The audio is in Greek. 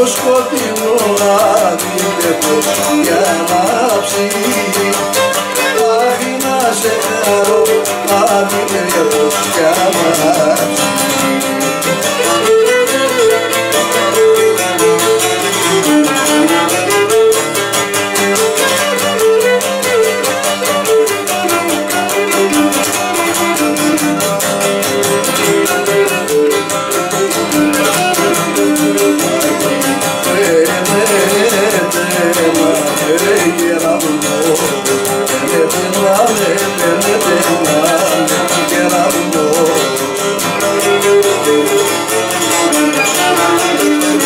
το σκοτεινό αντίθετο για να ψήσει.